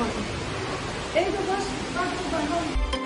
malum. Evde baş, bak buradan